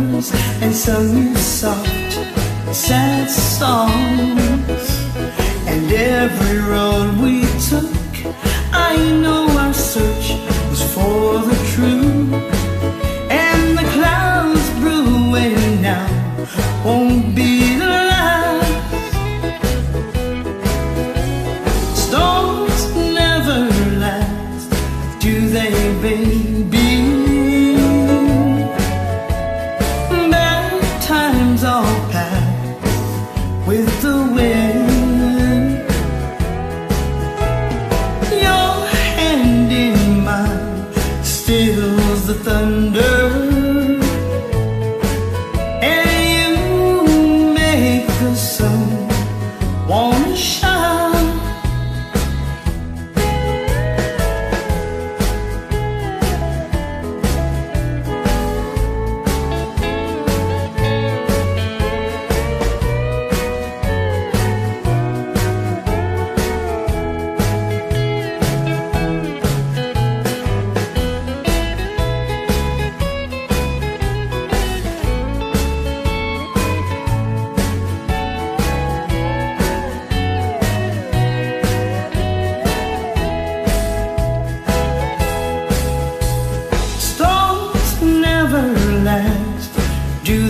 and sung you soft, sad songs, and every road. thunder.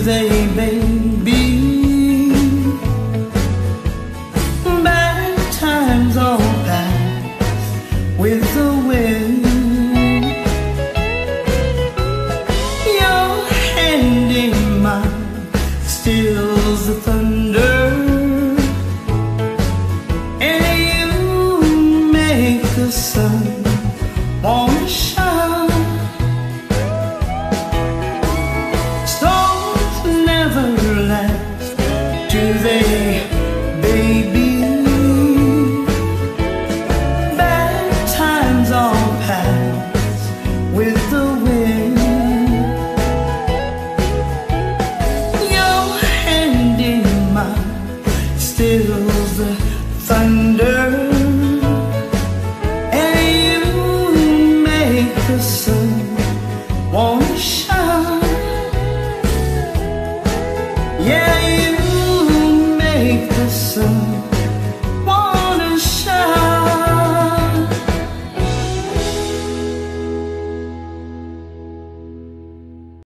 they may be. Bad times all pass with the wind. Your hand in mine stills the thunder. And you make the sun. Yeah, you make the sun